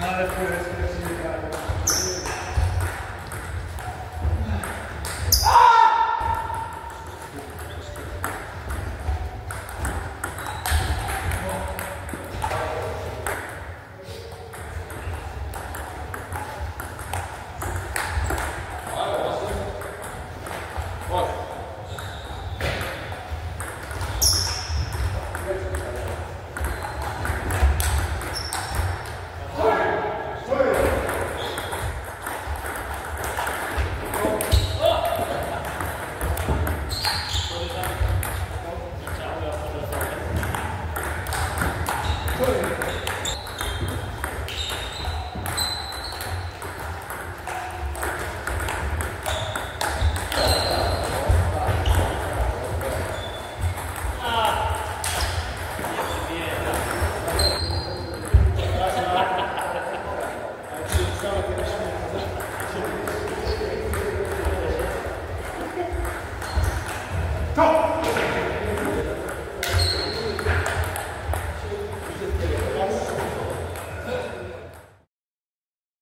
not a good.